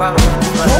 my own.